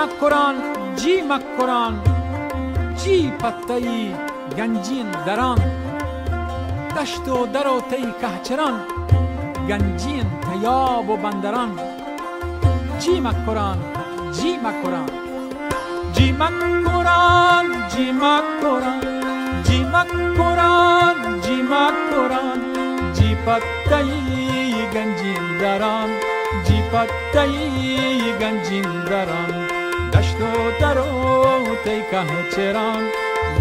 مکران جی مکران جی پتایی گنجین دران. دشت و در و تی کهچران گنجین تیاب و بندران. جی مکران جی مکران. جی مکران جی مکران. جی مکران جی مکران. جی پتایی گنجین دران. جی پتایی گنجین دران. دشت و در و تی کهچران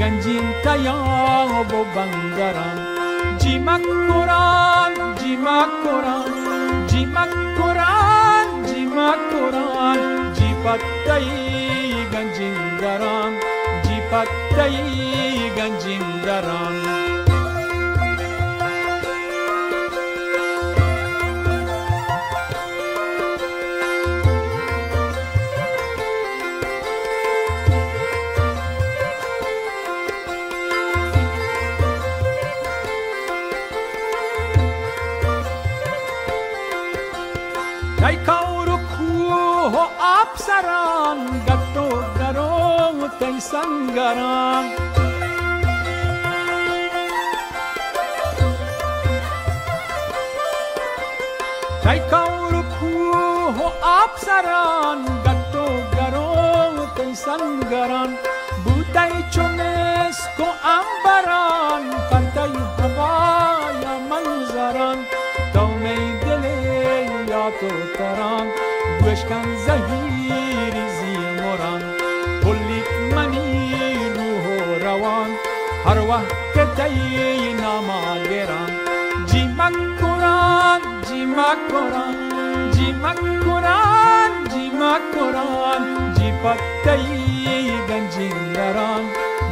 گنجین تیاب و بندران جیمک قرآن جیمک قرآن جیمک قرآن جیمک قرآن جی پتایی گنجین دران جی پتایی گنجین دران افسران گت و گرم و تی سنگران ای کار و کوه و افسران گت و گرم و تی سنگران بودی چو مسک و انبران گوشکن زهیری زیمران کلیت منی روح و روان هر وقت تی ناماگران جی مکران جی مکران جی مکران جی مکران جی پتایی گنجین دران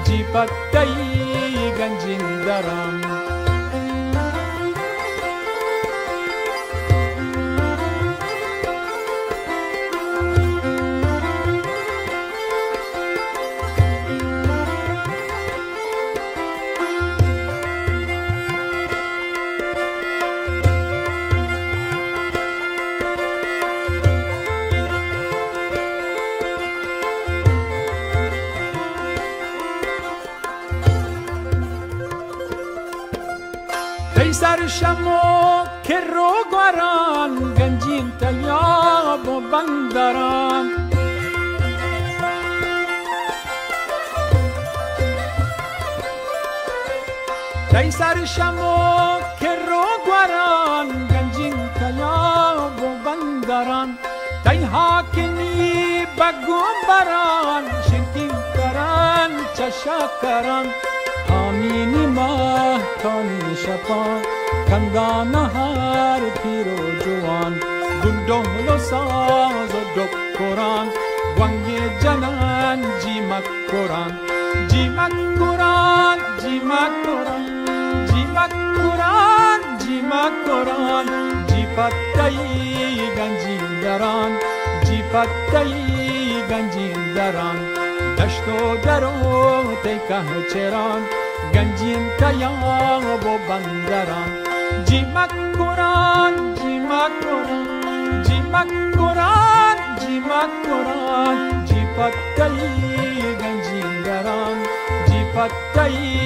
جی پتایی گنجین دران ای سرشمو که رو گوران گنجین تیاب و بندران. ای سرشمو که رو گوران گنجین تیاب و بندران. تی حاکنی بگم بران شرکین کران چشکران آمینی ماه تانی شپان کندان هر پیر و جوان گندهل و ساز و دکران گوانگ جنان جی مکران جی مکران جی مکران جی مکران جی مکران جی پتایی گنجین دران جی پتایی گنجین دران دشت و در و تی کهچران گنجین تیاب و بندران جی مکران جی مکران جی مکران جی مکران جی پتایی گنجین دران جی پتایی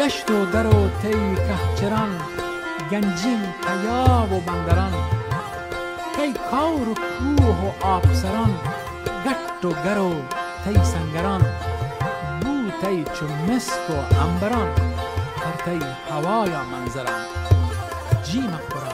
گشت و در و تی کهچران گنجین تیاب و بندران. کی کار و کوه و آبسران گشت و گر و تی سنگران. بو تی چو مسک و انبران هر تی هوایا منظران. جی مکران